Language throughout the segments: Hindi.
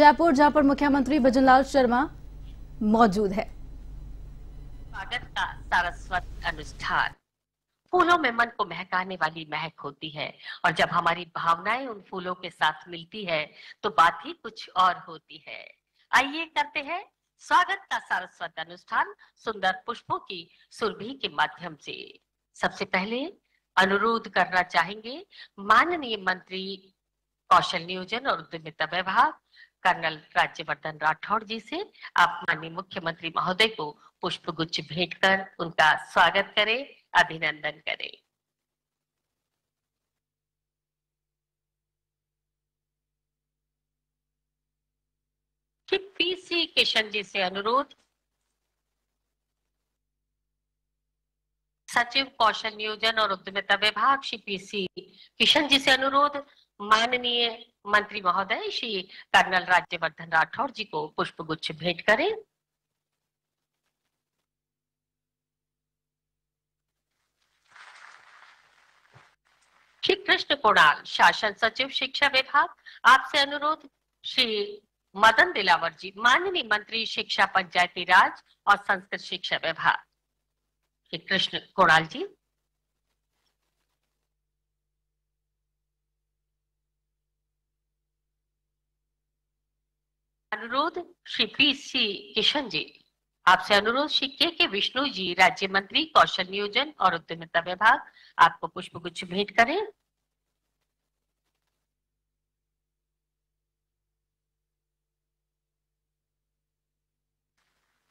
जयपुर, जहाँ पर मुख्यमंत्री भजनलाल शर्मा मौजूद है। स्वागत का सारस्वत अनुष्ठान। फूलों में मन को महकाने वाली महक होती है और जब हमारी भावनाएँ उन फूलों के साथ मिलती है तो बात ही कुछ और होती है। आइए करते हैं स्वागत का सारस्वत अनुष्ठान सुंदर पुष्पों की सुरभि के माध्यम से। सबसे पहले अनुरोध करना चाहेंगे माननीय मंत्री कौशल नियोजन और उद्यमिता विभाग कर्नल राज्यवर्धन राठौड़ जी से आप माननीय मुख्यमंत्री महोदय को पुष्प गुच्छ भेंट कर उनका स्वागत करें, अभिनंदन करें। पीसी किशन जी से अनुरोध। सचिव कौशल नियोजन और उद्यमिता विभाग श्री पीसी किशन जी से अनुरोध। माननीय मंत्री महोदय, श्री कर्नल राज्यवर्धन राठौर जी को पुष्प गुच्छ भेंट करें। श्री कृष्ण कुणाल, शासन सचिव, शिक्षा विभाग, आपसे अनुरोध, श्री मदन दिलावर जी, माननीय मंत्री, शिक्षा पंचायती राज और संस्कृत शिक्षा विभाग। श्री कृष्ण कुणाल जी अनुरोध श्री पी सी किशन जी। आपसे अनुरोध श्री के के विष्णु जी, राज्य मंत्री, कौशल नियोजन और उद्यमिता विभाग। आपको पुष्प गुच्छ भेंट करें।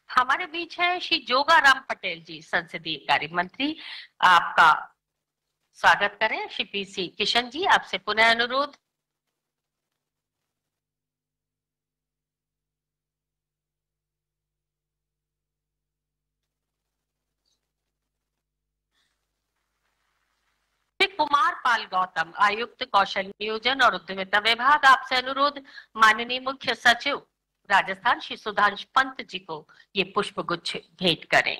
हमारे बीच है श्री जोगाराम पटेल जी, संसदीय कार्य मंत्री आपका स्वागत करें। श्री पी सी किशन जी, आपसे पुनः अनुरोध। कुमार पाल गौतम, आयुक्त कौशल नियोजन और उद्यमिता विभाग, आपसे अनुरोध, माननीय मुख्य सचिव, राजस्थान श्री सुधांश पंत जी को ये पुष्प गुच्छ भेंट करें।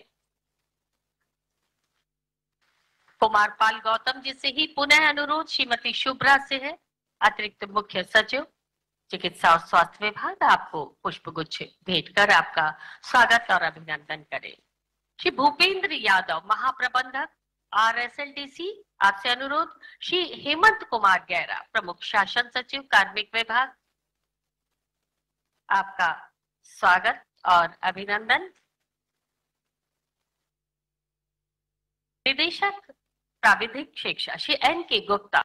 कुमार पाल गौतम जी से ही पुनः अनुरोध, श्रीमती शुभ्रा से है, अतिरिक्त मुख्य सचिव, चिकित्सा और स्वास्थ्य विभाग, आपको पुष्प गुच्छ भेंट कर आपका स्वागत और अभिनंदन करें। श्री भूपेंद्र यादव, महाप्रबंधक R S L D C आपसे अनुरोध, श्री हेमंत कुमार गैरा, प्रमुख शासन सचिव, कार्मिक विभाग। आपका स्वागत और अभिनंदन। निदेशक, प्राविधिक शिक्षा, श्री एन के गुप्ता।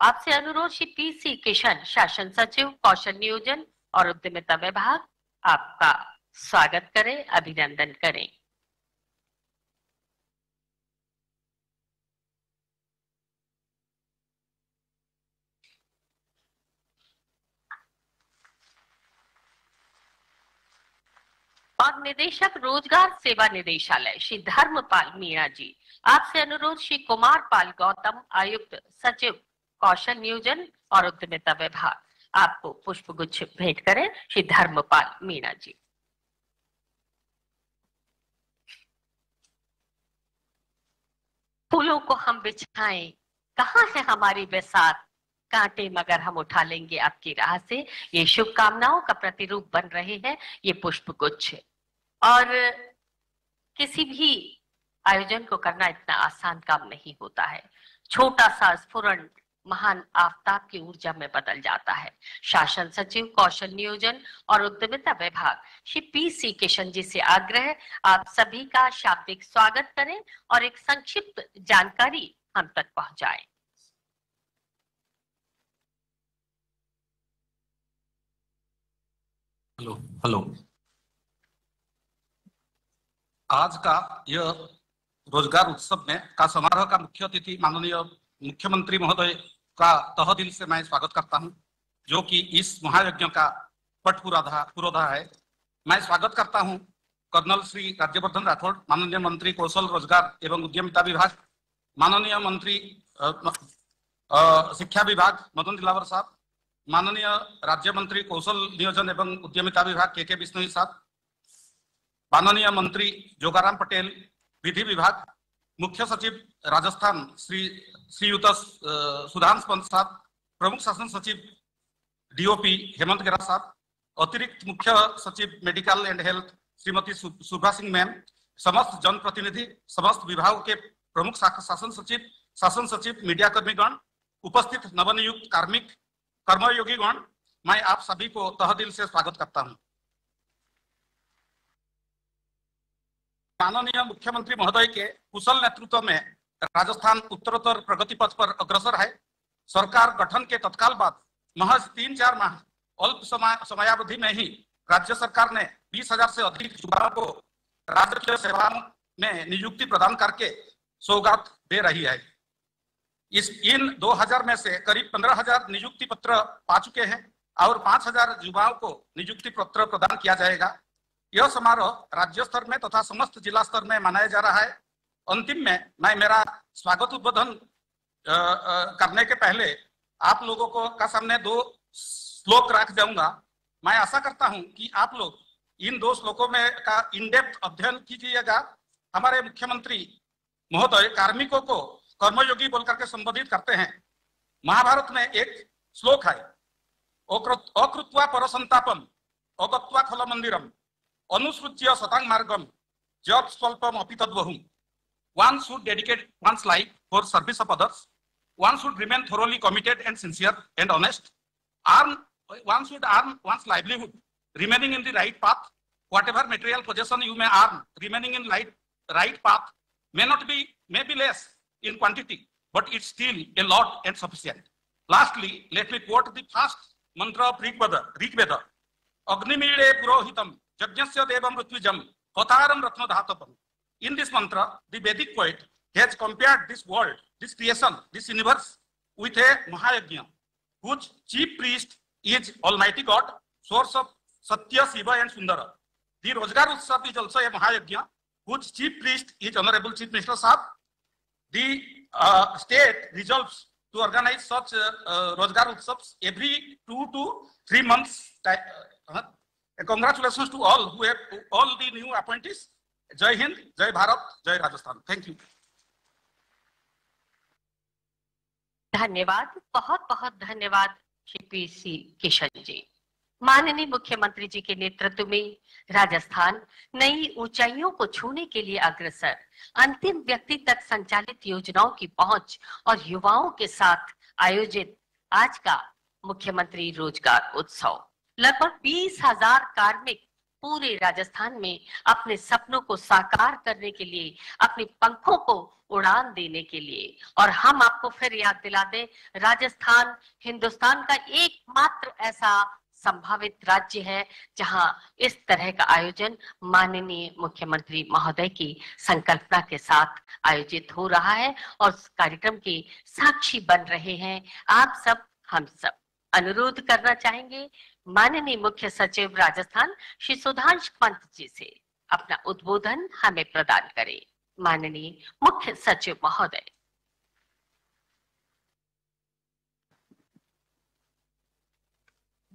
आपसे अनुरोध, श्री पी सी किशन, शासन सचिव, कौशल नियोजन और उद्यमिता विभाग। आपका स्वागत करें, अभिनंदन करें और निदेशक, रोज़गार सेवा निदेशालय, श्री धर्मपाल मीणा जी। आपसे अनुरोध, श्री कुमार पाल गौतम, आयुक्त सचिव, कौशल नियोजन और उद्यमिता विभाग। आपको पुष्प गुच्छ भेंट करें, श्री धर्मपाल मीणा जी। फूलों को हम बिछाएँ। कहाँ है हमारी बेसात? कांटे मगर हम उठा लेंगे आपकी राह से। ये शुभकामनाओं का प्रतिरूप बन रहे हैं। ये पुष्प गुच्छ और किसी भी आयोजन को करना इतना आसान काम नहीं होता है। छोटा सा स्फुरन महान आफ्ताब की ऊर्जा में बदल जाता है। शासन सचिव, कौशल नियोजन और उद्यमिता विभाग, श्री पी सी किशन जी से आग्रह, आप सभी का शाब्दिक स्वागत करें और एक संक्षिप्त जानकारी हम तक पहुंचाएँ। Hello hello. आज का यह रोज़गार उत्सव में का समारोह का मुख्य अतिथि माननीय मुख्यमंत्री महोदय का तह दिल से मैं स्वागत करता हूँ, जो कि इस महायज्ञ का पट पुराधा है। मैं स्वागत करता हूँ कर्नल श्री राज्यवर्धन राठौड़, माननीय मंत्री कौशल रोज़गार एवं उद्यमिता विभाग, माननीय मंत्री शिक्षा विभाग, मदन दिलावर साहब, माननीय राज्य मंत्री कौशल नियोजन एवं उद्यमिता विभाग के के बिश्नोई साहब माननीय मंत्री जोगाराम पटेल, विधि विभाग, मुख्य सचिव राजस्थान, श्री श्रीयुत सुधांश पंत साहब, प्रमुख शासन सचिव डीओपी हेमंत गेरा साहब, अतिरिक्त मुख्य सचिव medical and health Shrimati Subha Singh ma'am, समस्त जनप्रतिनिधि, समस्त विभाग के प्रमुख शासन सचिव शासन सचिव, मीडिया कर्मीगण, उपस्थित नवनियुक्त कार्मिक कर्मयोगी गण मैं आप सभी को तह दिल से स्वागत करता हूँ। माननीय मुख्यमंत्री महोदय के कुशल नेतृत्व में राजस्थान उत्तरोत्तर प्रगति पथ पर अग्रसर है। सरकार गठन के तत्काल बाद महज तीन चार माह अल्प समय समयावधि में ही राज्य सरकार ने बीस हज़ार से अधिक युवाओं को राजकीय सेवा में नियुक्ति प्रदान करके सौगात दे रही है। इस, इन 2000 में से करीब 15000 नियुक्ति पत्र पा चुके हैं और 5000 युवाओं को नियुक्ति पत्र प्रदान किया जाएगा। यह समारोह राज्य स्तर में तथा समस्त जिला स्तर में मनाया जा रहा है। अंतिम में मैं मेरा स्वागत उद्बोधन करने के पहले आप लोगों को का सामने दो श्लोक रख जाऊँगा मैं आशा करता हूँ कि आप लोग इन दो श्लोकों में का इनडेप्थ अध्ययन कीजिएगा। हमारे मुख्यमंत्री महोदय कार्मिकों को कर्मयोगी बोलकर के संबोधित करते हैं। महाभारत में एक श्लोक है अकृत्वा पर संतापम अगत्वा खल मंदिरम अनुसूच्य शतांग मार्गम जब स्वल्प अपित बहुम one should dedicate one life for service of others one should remain thoroughly committed and sincere and honest earn one should earn one livelihood remaining in the right path whatever material possession you may earn remaining in right right path may not be may be less in quantity but it's still a lot and sufficient lastly let me quote the first mantra of Rigveda Rigveda पुरोहितम ratna dhatapam. In this mantra, the Vedic poet has compared this world, this creation, this universe with a Mahayagnya, whose chief priest is Almighty God, source of Satya, Shiva and Sundara. The Rozgar Utsav is also a Mahayagnya, whose chief priest is Honorable Chief Minister Saab, the uh, state resolves to organize such uh, uh, Rozgar Utsavs every two to three months. Uh, congratulations to all who have to all the new appointees. Jai Hind, Jai Bharat, Jai Rajasthan. Thank you. धन्यवाद बहुत बहुत धन्यवाद श्री किशन जी माननीय मुख्यमंत्री जी के नेतृत्व में राजस्थान नई ऊंचाइयों को छूने के लिए अग्रसर अंतिम व्यक्ति तक संचालित योजनाओं की पहुँच और युवाओं के साथ आयोजित आज का मुख्यमंत्री रोज़गार उत्सव लगभग बीस हज़ार कार्मिक पूरे राजस्थान में अपने सपनों को साकार करने के लिए, अपने पंखों को उड़ान देने के लिए। और हम आपको फिर याद दिला दें, राजस्थान, हिंदुस्तान का एकमात्र ऐसा संभावित राज्य है, जहाँ इस तरह का आयोजन माननीय मुख्यमंत्री महोदय की संकल्पना के साथ आयोजित हो रहा है और कार्यक्रम के साक्षी बन रहे हैं। आप सब, हम सब अनुरोध करना चाहेंगे माननीय मुख्य सचिव राजस्थान श्री सुधांश पंत जी से अपना उद्बोधन हमें प्रदान करें। माननीय मुख्य सचिव महोदय।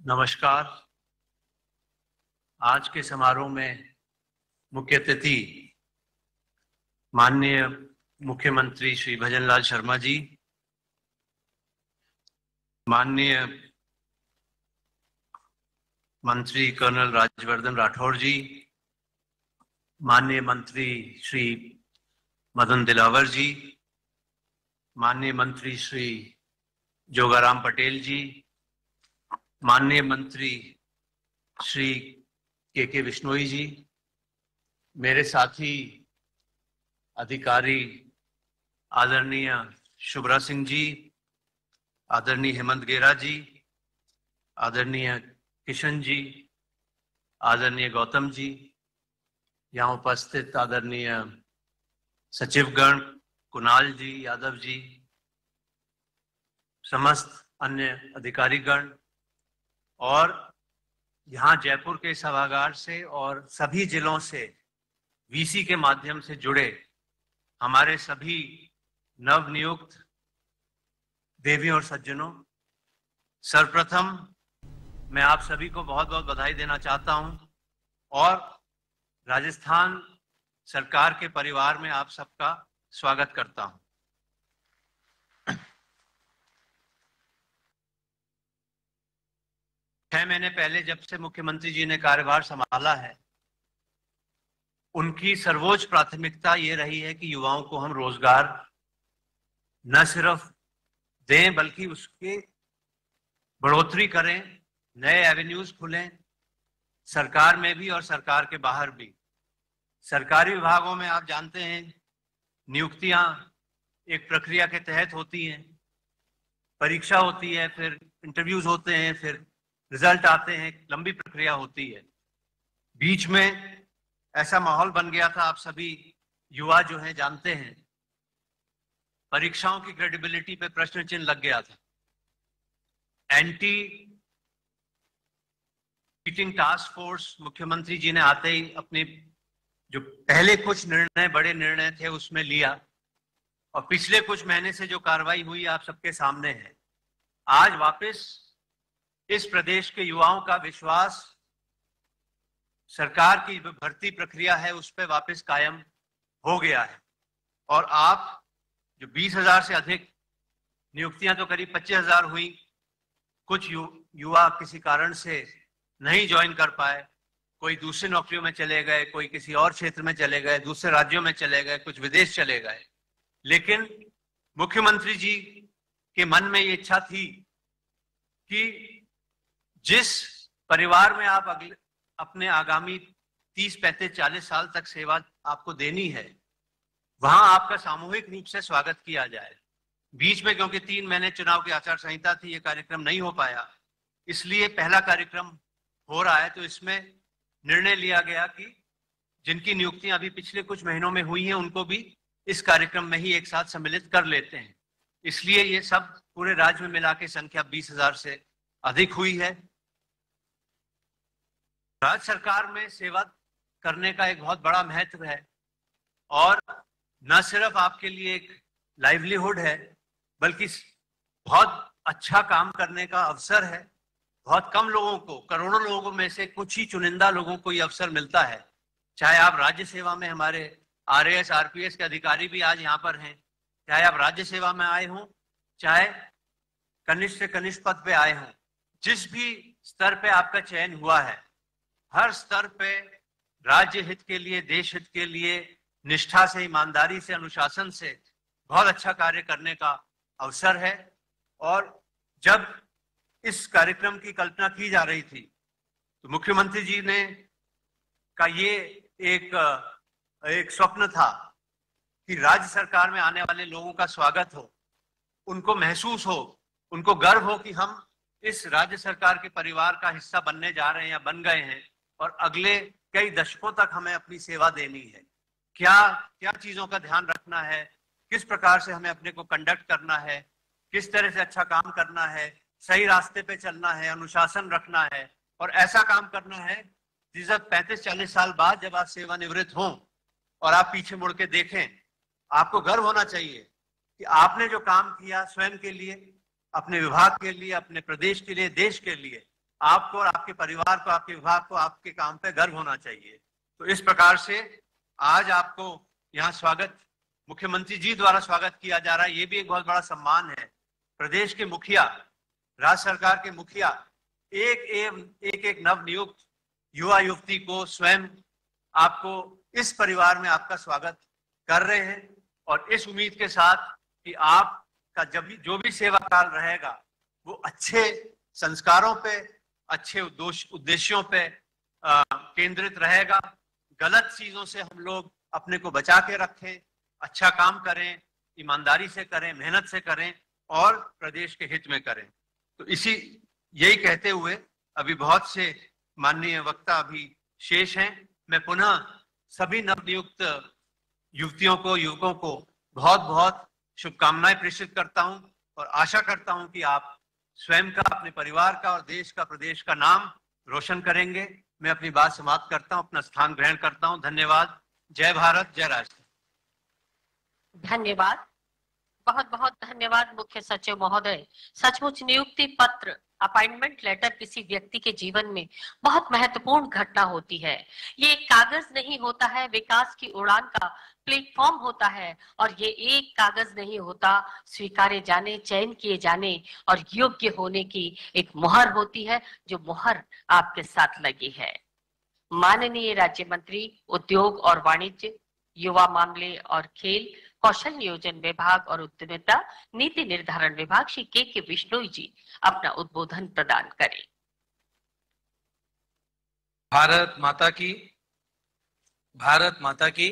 नमस्कार। आज के समारोह में मुख्य अतिथि माननीय मुख्यमंत्री श्री भजनलाल शर्मा जी, माननीय मंत्री कर्नल राजवर्धन राठौर जी, माननीय मंत्री श्री मदन दिलावर जी, माननीय मंत्री श्री जोगाराम पटेल जी, माननीय मंत्री श्री के के बिश्नोई जी, मेरे साथी अधिकारी आदरणीय शुभ्रा सिंह जी, आदरणीय हेमंत गेरा जी, आदरणीय किशन जी, आदरणीय गौतम जी, यहाँ उपस्थित आदरणीय सचिवगण, कुणाल जी, यादव जी, समस्त अन्य अधिकारीगण, और यहाँ जयपुर के सभागार से और सभी जिलों से वीसी के माध्यम से जुड़े हमारे सभी नवनियुक्त देवी और सज्जनों, सर्वप्रथम मैं आप सभी को बहुत बहुत बधाई देना चाहता हूँ और राजस्थान सरकार के परिवार में आप सबका स्वागत करता हूँ। छह महीने पहले जब से मुख्यमंत्री जी ने कार्यभार संभाला है, उनकी सर्वोच्च प्राथमिकता ये रही है कि युवाओं को हम रोज़गार न सिर्फ़ दें, बल्कि उसके बढ़ोतरी करें नए एवेन्यूज खुलें, सरकार में भी और सरकार के बाहर भी। सरकारी विभागों में आप जानते हैं, नियुक्तियाँ एक प्रक्रिया के तहत होती हैं। परीक्षा होती है, फिर इंटरव्यूज़ होते हैं, फिर रिज़ल्ट आते हैं, लंबी प्रक्रिया होती है। बीच में ऐसा माहौल बन गया था, आप सभी युवा जो हैं जानते हैं। परीक्षाओं की क्रेडिबिलिटी पे प्रश्न चिन्ह लग गया था। एंटी चीटिंग टास्क फोर्स मुख्यमंत्री जी ने आते ही अपने जो पहले कुछ निर्णय बड़े निर्णय थे उसमें लिया। और पिछले कुछ महीने से जो कार्रवाई हुई आप सबके सामने है। आज वापस इस प्रदेश के युवाओं का विश्वास सरकार की भर्ती प्रक्रिया है उस पर वापस कायम हो गया है। और आप जो बीस हज़ार से अधिक नियुक्तियाँ तो करीब पच्चीस हज़ार हुई कुछ यु, युवा किसी कारण से नहीं ज्वाइन कर पाए। कोई दूसरी नौकरियों में चले गए कोई किसी और क्षेत्र में चले गए दूसरे राज्यों में चले गए कुछ विदेश चले गए। लेकिन मुख्यमंत्री जी के मन में ये इच्छा थी कि जिस परिवार में आप अगले अपने आगामी 30, 35, 40 साल तक सेवा आपको देनी है वहाँ आपका सामूहिक रूप से स्वागत किया जाए। बीच में क्योंकि तीन महीने चुनाव की आचार संहिता थी ये कार्यक्रम नहीं हो पाया। इसलिए पहला कार्यक्रम हो रहा है तो इसमें निर्णय लिया गया कि जिनकी नियुक्तियाँ अभी पिछले कुछ महीनों में हुई हैं, उनको भी इस कार्यक्रम में ही एक साथ सम्मिलित कर लेते हैं। इसलिए ये सब पूरे राज्य में मिला के संख्या बीस हज़ार से अधिक हुई है। राज्य सरकार में सेवा करने का एक बहुत बड़ा महत्व है, और न सिर्फ़ आपके लिए एक लाइवलीहुड है, बल्कि बहुत अच्छा काम करने का अवसर है। बहुत कम लोगों को, करोड़ों लोगों में से कुछ ही चुनिंदा लोगों को ये अवसर मिलता है। चाहे आप राज्य सेवा में हमारे R S R P S के अधिकारी भी आज यहाँ पर हैं, चाहे आप राज्य सेवा में आए हों, चाहे कनिष्ठ से कनिष्ठ पद पे आए हों, जिस भी स्तर पे आपका चयन हुआ है, हर स्तर पे राज्य हित के लिए, देश हित के लिए, निष्ठा से, ईमानदारी से, अनुशासन से बहुत अच्छा कार्य करने का अवसर है। और जब इस कार्यक्रम की कल्पना की जा रही थी। तो मुख्यमंत्री जी ने का ये एक एक स्वप्न था कि राज्य सरकार में आने वाले लोगों का स्वागत हो, उनको महसूस हो, उनको गर्व हो कि हम इस राज्य सरकार के परिवार का हिस्सा बनने जा रहे हैं या बन गए हैं और अगले कई दशकों तक हमें अपनी सेवा देनी है। क्या क्या चीज़ों का ध्यान रखना है? किस प्रकार से हमें अपने को कंडक्ट करना है? किस तरह से अच्छा काम करना है? सही रास्ते पे चलना है, अनुशासन रखना है और ऐसा काम करना है, जिसे पैंतीस चालीस साल बाद जब आप सेवानिवृत्त हों और आप पीछे मुड़ के देखें, आपको गर्व होना चाहिए कि आपने जो काम किया स्वयं के लिए, अपने विभाग के लिए, अपने प्रदेश के लिए, देश के लिए, आपको और आपके परिवार को, आपके विभाग को, आपके काम पे गर्व होना चाहिए। तो इस प्रकार से आज आपको यहाँ स्वागत, मुख्यमंत्री जी द्वारा स्वागत किया जा रहा है। ये भी एक बहुत बड़ा सम्मान है। प्रदेश के मुखिया राज्य सरकार के मुखिया एक एवं, एक एक नव नियुक्त युवा युवती को स्वयं आपको इस परिवार में आपका स्वागत कर रहे हैं और इस उम्मीद के साथ कि आपका जब भी, जो भी सेवा काल रहेगा, वो अच्छे संस्कारों पे, अच्छे उद्देश्यों पे केंद्रित रहेगा। गलत चीज़ों से हम लोग अपने को बचा के रखें अच्छा काम करें, ईमानदारी से करें, मेहनत से करें और प्रदेश के हित में करें। तो इसी, यही कहते हुए अभी बहुत से माननीय वक्ता अभी शेष हैं। मैं पुनः सभी नवनियुक्त युवतियों को, युवकों को बहुत बहुत शुभकामनाएँ प्रेषित करता हूँ और आशा करता हूँ कि आप स्वयं का, अपने परिवार का और देश का, प्रदेश का नाम रोशन करेंगे। मैं अपनी बात समाप्त करता हूँ, अपना स्थान ग्रहण करता हूँ। धन्यवाद। जय भारत, जय राष्ट्र। धन्यवाद। बहुत बहुत धन्यवाद, मुख्य सचिव महोदय। सचमुच नियुक्ति पत्र अपॉइंटमेंट लेटर किसी व्यक्ति के जीवन में बहुत महत्वपूर्ण घटना होती है। ये एक कागज़ नहीं होता है, विकास की उड़ान का प्लेटफॉर्म होता है और ये एक कागज़ नहीं होता स्वीकारे जाने, चयन किए जाने और योग्य होने की एक मुहर होती है, जो मुहर आपके साथ लगी है। माननीय राज्य मंत्री, उद्योग और वाणिज्य, युवा मामले और खेल कौशल नियोजन विभाग और उद्यमिता नीति निर्धारण विभाग श्री के के बिश्नोई जी अपना उद्बोधन प्रदान करें। भारत माता की, भारत माता की।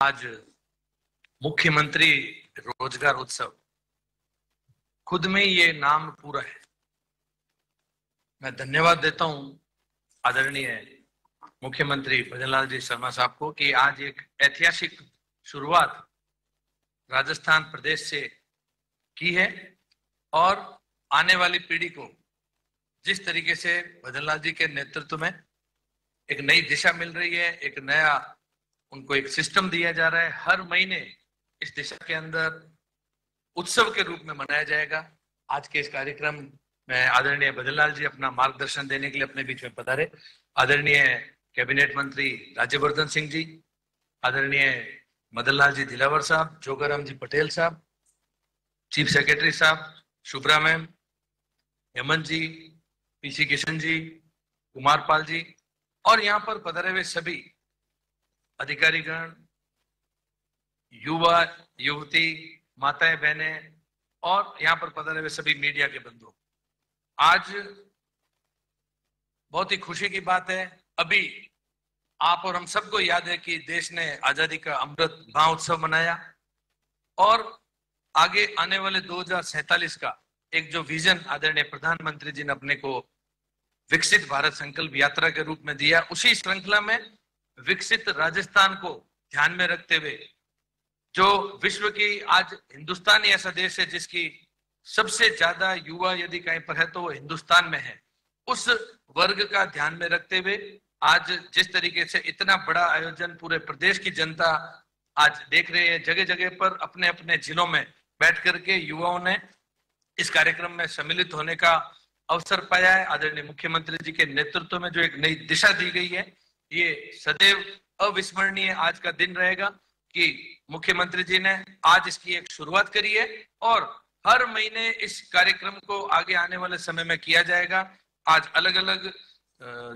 आज मुख्यमंत्री रोज़गार उत्सव। खुद में ये नाम पूरा है। मैं धन्यवाद देता हूँ, आदरणीय मुख्यमंत्री भजनलाल जी शर्मा साहब को कि आज एक ऐतिहासिक शुरुआत राजस्थान प्रदेश से की है और आने वाली पीढ़ी को जिस तरीके से भजनलाल जी के नेतृत्व में एक नई दिशा मिल रही है, एक नया उनको एक सिस्टम दिया जा रहा है, हर महीने इस दिशा के अंदर उत्सव के रूप में मनाया जाएगा। आज के इस कार्यक्रम में आदरणीय भजनलाल जी अपना मार्गदर्शन देने के लिए अपने बीच में पधारे। आदरणीय कैबिनेट मंत्री राज्यवर्धन सिंह जी, आदरणीय मदनलाल जी दिलावर साहब, जोगाराम जी पटेल साहब, चीफ सेक्रेटरी साहब, शुभ्रा मैम, हेमंत जी, पीसी किशन जी, कुमार पाल जी, और यहाँ पर पधरे हुए सभी अधिकारीगण, युवा, युवती, माताएँ, बहने, और यहाँ पर पधरे हुए सभी मीडिया के बंधु। आज बहुत ही खुशी की बात है अभी आप और हम सबको याद है कि देश ने आज़ादी का अमृत महोत्सव मनाया और आगे आने वाले दो का एक जो विजन आदरणीय प्रधानमंत्री जी ने अपने को विकसित भारत संकल्प यात्रा के रूप में दिया, उसी श्रृंखला में विकसित राजस्थान को ध्यान में रखते हुए जो विश्व की आज हिंदुस्तान ही ऐसा देश है जिसकी सबसे ज़्यादा युवा यदि कहीं पर है तो वो हिंदुस्तान में है, उस वर्ग का ध्यान में रखते हुए आज जिस तरीके से इतना बड़ा आयोजन पूरे प्रदेश की जनता आज देख रहे हैं जगह जगह पर अपने अपने जिलों में बैठ करके युवाओं ने इस कार्यक्रम में सम्मिलित होने का अवसर पाया है। आदरणीय मुख्यमंत्री जी के नेतृत्व में जो एक नई दिशा दी गई है, ये सदैव अविस्मरणीय आज का दिन रहेगा कि मुख्यमंत्री जी ने आज इसकी एक शुरुआत करी है और हर महीने इस कार्यक्रम को आगे आने वाले समय में किया जाएगा। आज अलग अलग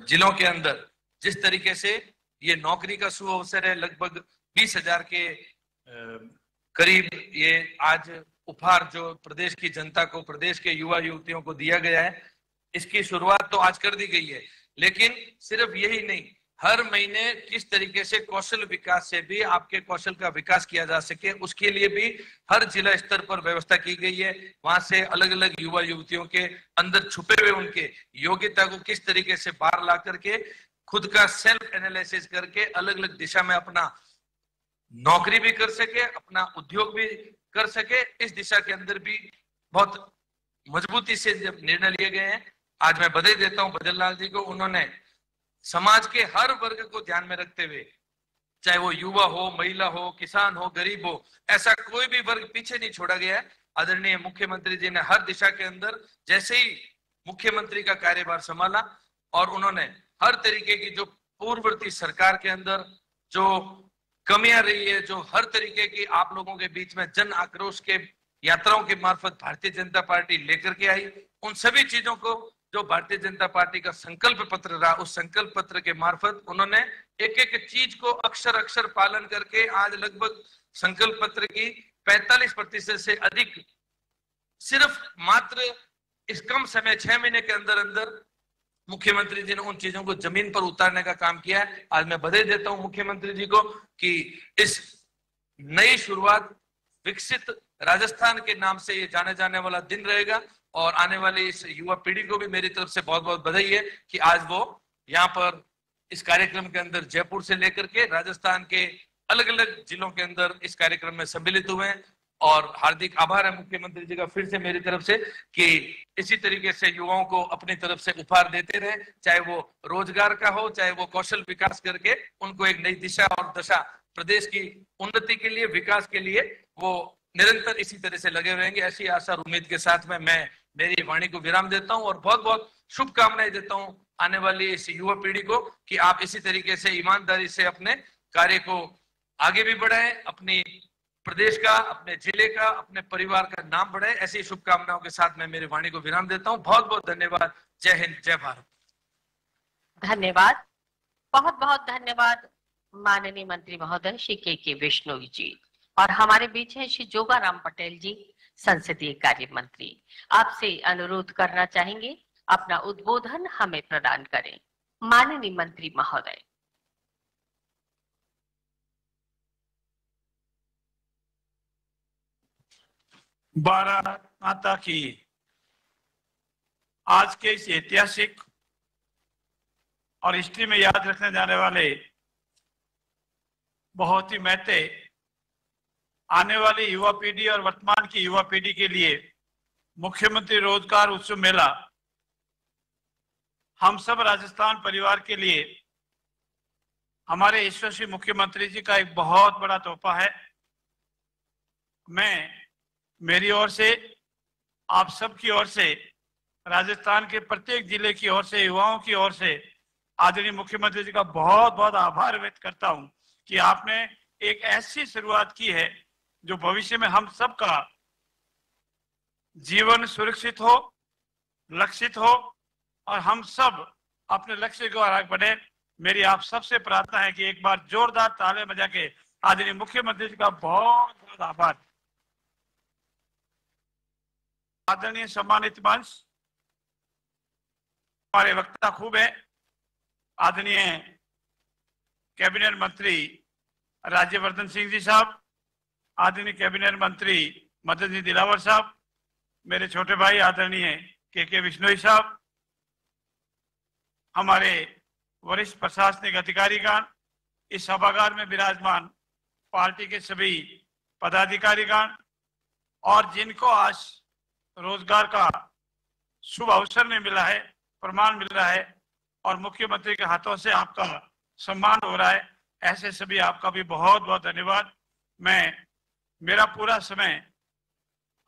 जिलों के अंदर जिस तरीके से ये नौकरी का सुअवसर है, लगभग बीस हज़ार के करीब ये आज उपहार जो प्रदेश की जनता को, प्रदेश के युवा युवतियों को दिया गया है, इसकी शुरुआत तो आज कर दी गई है। लेकिन सिर्फ़ यही नहीं, हर महीने किस तरीके से कौशल विकास से भी आपके कौशल का विकास किया जा सके, उसके लिए भी हर जिला स्तर पर व्यवस्था की गई है। वहाँ से अलग अलग युवा युवतियों के अंदर छुपे हुए उनके योग्यता को किस तरीके से बाहर ला करके खुद का सेल्फ एनालिसिस करके अलग अलग दिशा में अपना नौकरी भी कर सके, अपना उद्योग भी कर सके, इस दिशा के अंदर भी बहुत मजबूती से जब निर्णय लिए गए हैं, आज मैं बधाई देता हूँ बदल लाल जी को। उन्होंने समाज के हर वर्ग को ध्यान में रखते हुए, चाहे वो युवा हो, महिला हो, किसान हो, गरीब हो, ऐसा कोई भी वर्ग पीछे नहीं छोड़ा गया है। आदरणीय मुख्यमंत्री जी ने हर दिशा के अंदर जैसे ही मुख्यमंत्री का कार्यभार संभाला और उन्होंने हर तरीके की जो पूर्ववर्ती सरकार के अंदर जो कमियाँ रही है, जो हर तरीके की आप लोगों के बीच में जन आक्रोश के यात्राओं के मार्फत भारतीय जनता पार्टी लेकर के आई। उन सभी चीज़ों को जो भारतीय जनता पार्टी का संकल्प पत्र रहा, उस संकल्प पत्र के मार्फत उन्होंने एक एक चीज़ को अक्षर अक्षर पालन करके आज लगभग संकल्प पत्र की 45 प्रतिशत से अधिक, सिर्फ़ मात्र इस कम समय, छह महीने के अंदर अंदर मुख्यमंत्री जी ने उन चीज़ों को ज़मीन पर उतारने का काम किया है। आज मैं बधाई देता हूँ मुख्यमंत्री जी को कि इस नई शुरुआत विकसित राजस्थान के नाम से ये जाने जाने वाला दिन रहेगा और आने वाली इस युवा पीढ़ी को भी मेरी तरफ़ से बहुत बहुत बधाई है कि आज वो यहाँ पर इस कार्यक्रम के अंदर जयपुर से लेकर के राजस्थान के अलग अलग जिलों के अंदर इस कार्यक्रम में सम्मिलित हुए हैं। और हार्दिक आभार है मुख्यमंत्री जी का फिर से मेरी तरफ़ से कि इसी तरीके से युवाओं को अपनी तरफ़ से उपहार देते रहे, चाहे वो रोज़गार का हो, चाहे वो कौशल विकास करके उनको एक नई दिशा और दशा प्रदेश की उन्नति के लिए, विकास के लिए वो निरंतर इसी तरह से लगे रहेंगे। ऐसी आशा और उम्मीद के साथ में मैं मेरी वाणी को विराम देता हूँ और बहुत बहुत शुभकामनाएँ देता हूँ आने वाली इस युवा पीढ़ी को कि आप इसी तरीके से ईमानदारी से अपने कार्य को आगे भी बढ़ाएँ, अपनी प्रदेश का, अपने ज़िले का, अपने परिवार का नाम बढ़े ऐसी शुभकामनाओं के साथ मैं मेरी वाणी को विराम देता हूँ। बहुत बहुत धन्यवाद। जय हिंद, जय भारत। धन्यवाद। बहुत बहुत धन्यवाद, माननीय मंत्री महोदय, श्री के के विष्णु जी। और हमारे बीच है श्री जोगाराम पटेल जी, संसदीय कार्य मंत्री। आपसे अनुरोध करना चाहेंगे, अपना उद्बोधन हमें प्रदान करें। माननीय मंत्री महोदय भारत माता की। आज के इस ऐतिहासिक और हिस्ट्री में याद रखने जाने वाले बहुत ही महते आने वाली युवा पीढ़ी और वर्तमान की युवा पीढ़ी के लिए मुख्यमंत्री रोज़गार उत्सव मेला हम सब राजस्थान परिवार के लिए हमारे यशस्वी मुख्यमंत्री जी का एक बहुत बड़ा तोहफा है। मैं मेरी ओर से, आप सबकी ओर से, राजस्थान के प्रत्येक ज़िले की ओर से, युवाओं की ओर से, आदरणीय मुख्यमंत्री जी का बहुत बहुत आभार व्यक्त करता हूँ कि आपने एक ऐसी शुरुआत की है जो भविष्य में हम सबका जीवन सुरक्षित हो, लक्षित हो और हम सब अपने लक्ष्य को आगे बढ़े। मेरी आप सबसे प्रार्थना है कि एक बार जोरदार ताले बजा के आदरणीय मुख्यमंत्री जी का बहुत बहुत आभार। आदरणीय सम्मानित मंच, हमारे वक्ता खूब है। आदरणीय कैबिनेट मंत्री राज्यवर्धन सिंह जी साहब, आदरणीय कैबिनेट मंत्री मदन जी दिलावर साहब, मेरे छोटे भाई आदरणीय के के विश्नोई साहब, हमारे वरिष्ठ प्रशासनिक अधिकारीगण, इस सभागार में विराजमान पार्टी के सभी पदाधिकारीगण और जिनको आज रोज़गार का शुभ अवसर नहीं मिला है, प्रमाण मिल रहा है और मुख्यमंत्री के हाथों से आपका सम्मान हो रहा है। ऐसे सभी आपका भी बहुत बहुत धन्यवाद। मैं, मेरा पूरा समय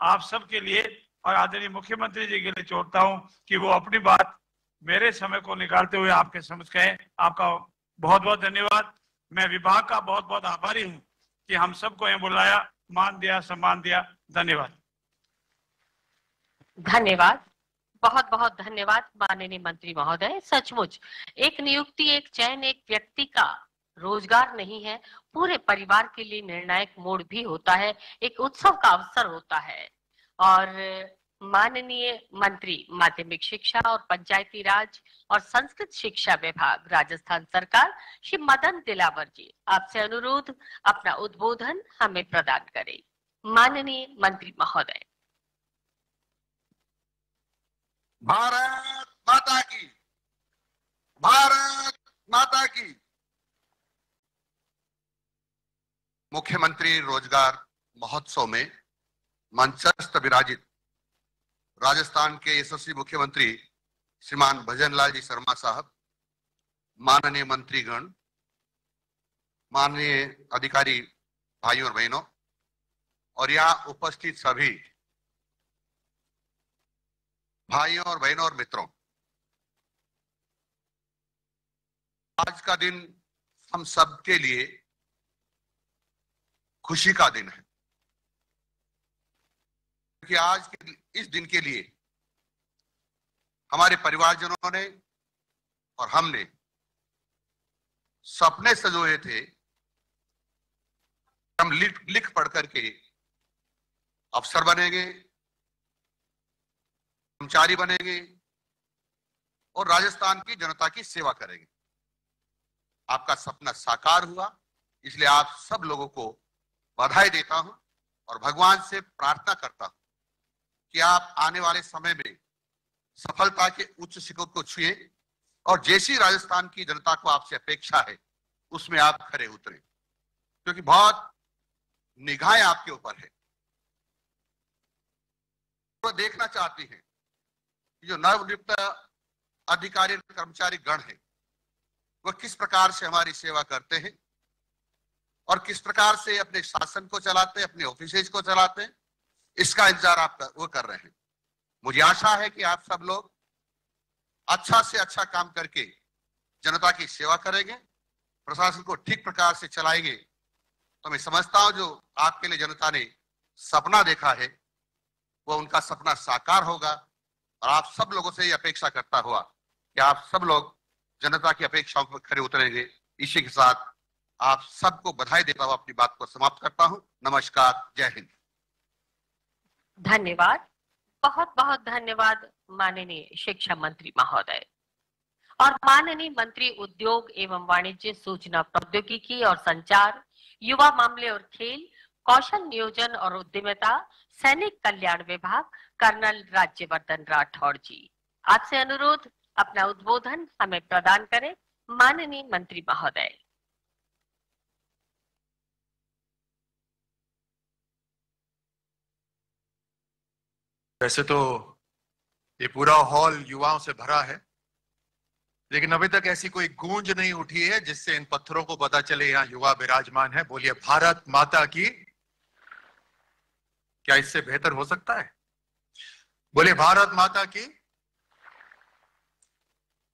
आप सबके लिए और आदरणीय मुख्यमंत्री जी के लिए छोड़ता हूँ कि वो अपनी बात मेरे समय को निकालते हुए आपके समझ कहें। आपका बहुत बहुत धन्यवाद। मैं विभाग का बहुत बहुत आभारी हूँ कि हम सबको यहाँ बुलाया, मान दिया, सम्मान दिया। धन्यवाद। धन्यवाद। बहुत बहुत धन्यवाद, माननीय मंत्री महोदय। सचमुच, एक नियुक्ति, एक चयन, एक व्यक्ति का रोज़गार नहीं है। पूरे परिवार के लिए निर्णायक मोड़ भी होता है। एक उत्सव का अवसर होता है। और माननीय मंत्री, माध्यमिक शिक्षा और पंचायती राज और संस्कृत शिक्षा विभाग, राजस्थान सरकार, श्री मदन दिलावर जी, आपसे अनुरोध, अपना उद्बोधन हमें प्रदान करें। माननीय मंत्री महोदय। भारत माता की। भारत माता की। मुख्यमंत्री रोज़गार महोत्सव में मंचस्थ विराजित। राजस्थान के यशस्वी मुख्यमंत्री श्रीमान भजनलाल जी शर्मा साहब, माननीय मंत्रीगण, माननीय अधिकारी भाइयों और बहनों, और यहाँ उपस्थित सभी भाइयों और बहनों और मित्रों, आज का दिन हम सबके लिए खुशी का दिन है। क्योंकि आज के, इस दिन के लिए हमारे परिवारजनों ने और हमने सपने सजोए थे। हम लिख लिख पढ़ करके अफसर बनेंगे। कर्मचारी बनेंगे और राजस्थान की जनता की सेवा करेंगे। आपका सपना साकार हुआ, इसलिए आप सब लोगों को बधाई देता हूँ और भगवान से प्रार्थना करता हूँ कि आप आने वाले समय में सफलता के उच्च शिखर को छुए और जैसी राजस्थान की जनता को आपसे अपेक्षा है, उसमें आप खड़े उतरे। क्योंकि बहुत निगाहें आपके ऊपर है। तो देखना चाहती हैं जो नवनियुक्त अधिकारी कर्मचारी गण है वह किस प्रकार से हमारी सेवा करते हैं और किस प्रकार से अपने शासन को चलाते हैं अपने ऑफ़िस को चलाते हैं इसका इंतज़ार आप कर, वो कर रहे हैं। मुझे आशा है कि आप सब लोग अच्छा से अच्छा काम करके जनता की सेवा करेंगे प्रशासन को ठीक प्रकार से चलाएँगे। तो मैं समझता हूँ जो आपके लिए जनता ने सपना देखा है वो उनका सपना साकार होगा। और आप सब लोगों से ये अपेक्षा करता हुआ कि आप सब लोग जनता की अपेक्षाओं पर खड़े उतरेंगे। इसी के साथ आप सबको बधाई देता हुआ अपनी बात को समाप्त करता हूँ। नमस्कार, जय हिंद। धन्यवाद। बहुत बहुत धन्यवाद माननीय शिक्षा मंत्री महोदय। और माननीय मंत्री उद्योग एवं वाणिज्य सूचना प्रौद्योगिकी और संचार, युवा मामले और खेल, कौशल नियोजन और उद्यमिता सैनिक कल्याण विभाग, कर्नल राज्यवर्धन राठौड़ जी। आपसे अनुरोध, अपना उद्बोधन हमें प्रदान करें, माननीय मंत्री महोदय। वैसे तो ये पूरा हॉल युवाओं से भरा है, लेकिन अभी तक ऐसी कोई गूंज नहीं उठी है जिससे इन पत्थरों को पता चले यहाँ युवा विराजमान है। बोलिए, भारत माता की क्या इससे बेहतर हो सकता है? बोले, भारत माता की,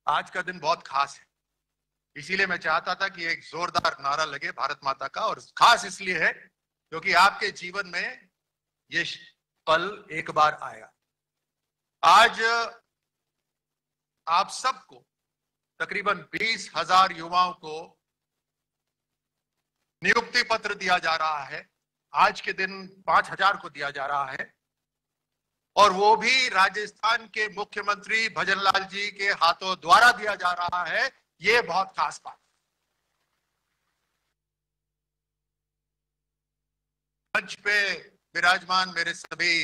आज का दिन बहुत खास है। इसीलिए मैं चाहता था कि एक जोरदार नारा लगे भारत माता का और खास इसलिए है क्योंकि आपके जीवन में ये पल एक बार आया। आज आप सबको, तकरीबन बीस हज़ार युवाओं को नियुक्ति पत्र दिया जा रहा है। आज के दिन पाँच हज़ार को दिया जा रहा है। और वो भी राजस्थान के मुख्यमंत्री भजनलाल जी के हाथों द्वारा दिया जा रहा है, ये बहुत खास बात। मंच पे विराजमान मेरे सभी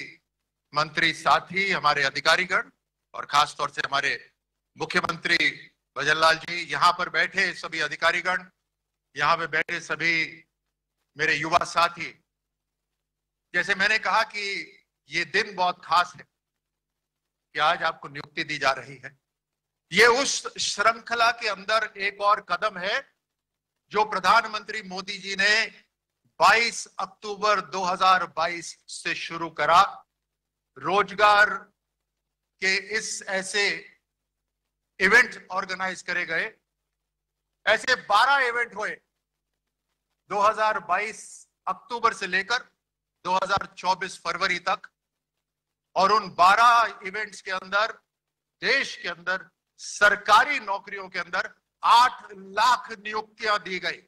मंत्री साथी, हमारे अधिकारीगण और खास तौर से हमारे मुख्यमंत्री भजनलाल जी, यहाँ पर बैठे सभी अधिकारीगण, यहाँ पे बैठे सभी मेरे युवा साथी जैसे मैंने कहा कि ये दिन बहुत खास है कि आज आपको नियुक्ति दी जा रही है। ये उस श्रृंखला के अंदर एक और कदम है जो प्रधानमंत्री मोदी जी ने 22 अक्टूबर 2022 से शुरू करा। रोज़गार के इस ऐसे इवेंट ऑर्गेनाइज करे गए। ऐसे 12 इवेंट हुए 2022 अक्टूबर से लेकर 2024 फरवरी तक और उन 12 इवेंट्स के अंदर, देश के अंदर, सरकारी नौकरियों के अंदर 8 लाख नियुक्तियाँ दी गई।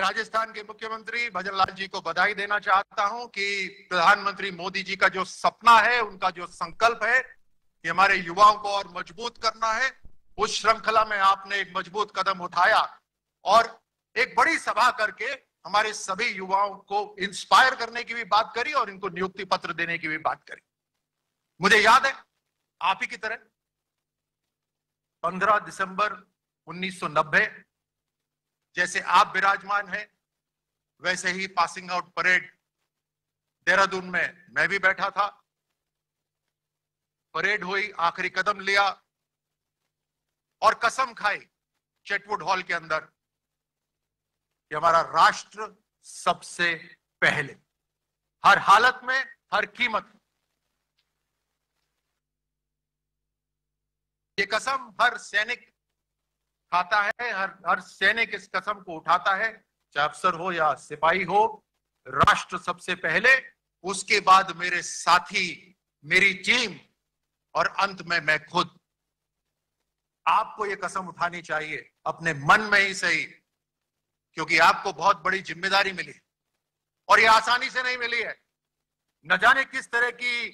राजस्थान के मुख्यमंत्री भजनलाल जी को बधाई देना चाहता हूँ कि प्रधानमंत्री मोदी जी का जो सपना है, उनका जो संकल्प है कि हमारे युवाओं को और मज़बूत करना है, उस श्रृंखला में आपने एक मज़बूत कदम उठाया। और एक बड़ी सभा करके हमारे सभी युवाओं को इंस्पायर करने की भी बात करी और इनको नियुक्ति पत्र देने की भी बात करी। मुझे याद है, आप ही की तरह 15 दिसंबर 1990 जैसे आप विराजमान हैं, वैसे ही पासिंग आउट परेड देहरादून में मैं भी बैठा था। परेड हुई, आखिरी कदम लिया और कसम खाई चेटवुड हॉल के अंदर कि हमारा राष्ट्र सबसे पहले। हर हालत में, हर कीमत। ये कसम हर सैनिक खाता है, हर हर सैनिक इस कसम को उठाता है, चाहे अफसर हो या सिपाही हो। राष्ट्र सबसे पहले, उसके बाद मेरे साथी, मेरी टीम, और अंत में मैं खुद। आपको ये कसम उठानी चाहिए, अपने मन में ही सही। क्योंकि आपको बहुत बड़ी ज़िम्मेदारी मिली और ये आसानी से नहीं मिली है। न जाने किस तरह की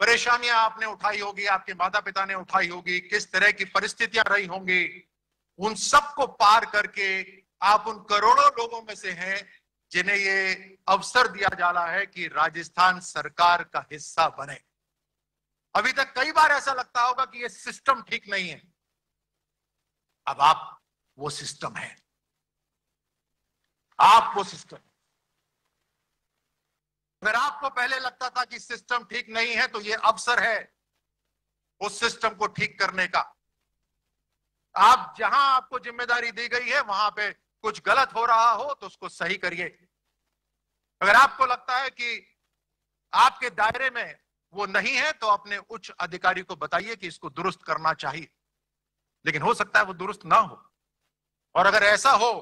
परेशानियाँ आपने उठाई होगी, आपके माता पिता ने उठाई होगी, किस तरह की परिस्थितियाँ रही होंगी, उन सबको पार करके आप उन करोड़ों लोगों में से हैं जिन्हें ये अवसर दिया जा रहा है कि राजस्थान सरकार का हिस्सा बने। अभी तक कई बार ऐसा लगता होगा कि ये सिस्टम ठीक नहीं है। अब आप, वो सिस्टम है। आप वो सिस्टम अगर आपको पहले लगता था कि सिस्टम ठीक नहीं है तो ये अवसर है उस सिस्टम को ठीक करने का। आप जहाँ आपको ज़िम्मेदारी दी गई है, वहाँ पे कुछ गलत हो रहा हो तो उसको सही करिए। अगर आपको लगता है कि आपके दायरे में वो नहीं है तो अपने उच्च अधिकारी को बताइए कि इसको दुरुस्त करना चाहिए। लेकिन हो सकता है वो दुरुस्त ना हो। और अगर ऐसा हो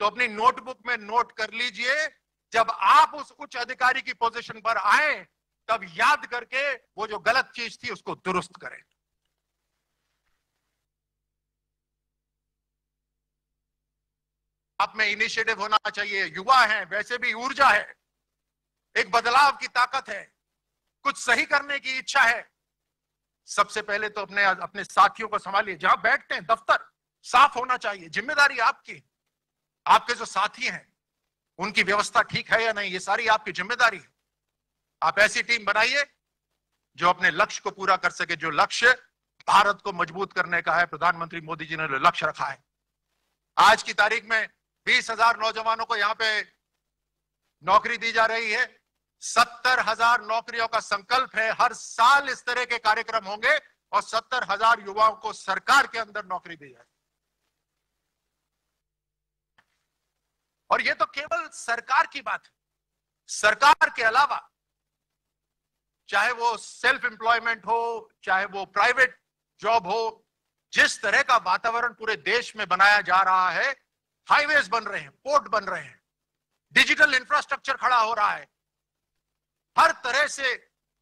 तो अपनी नोटबुक में नोट कर लीजिए। जब आप उस उच्च अधिकारी की पोजीशन पर आए, तब याद करके वो जो गलत चीज़ थी उसको दुरुस्त करें। आप में इनिशिएटिव होना चाहिए। युवा है, वैसे भी ऊर्जा है। एक बदलाव की ताकत है। कुछ सही करने की इच्छा है। सबसे पहले तो अपने अपने साथियों को संभालिए। जहाँ बैठते हैं, दफ्तर, साफ़ होना चाहिए। ज़िम्मेदारी आपकी आपके जो साथी हैं, उनकी व्यवस्था ठीक है या नहीं, ये सारी आपकी ज़िम्मेदारी है। आप ऐसी टीम बनाइए जो अपने लक्ष्य को पूरा कर सके, जो लक्ष्य भारत को मज़बूत करने का है। प्रधानमंत्री मोदी जी ने लक्ष्य रखा है। आज की तारीख में बीस हज़ार नौजवानों को यहाँ पे नौकरी दी जा रही है। सत्तर हज़ार नौकरियों का संकल्प है। हर साल इस तरह के कार्यक्रम होंगे और सत्तर हज़ार युवाओं को सरकार के अंदर नौकरी दी जाए और ये तो केवल सरकार की बात है। सरकार के अलावा, चाहे वो सेल्फ एम्प्लॉयमेंट हो, चाहे वो प्राइवेट जॉब हो, जिस तरह का वातावरण पूरे देश में बनाया जा रहा है हाईवेज बन रहे हैं पोर्ट बन रहे हैं डिजिटल इंफ्रास्ट्रक्चर खड़ा हो रहा है, हर तरह से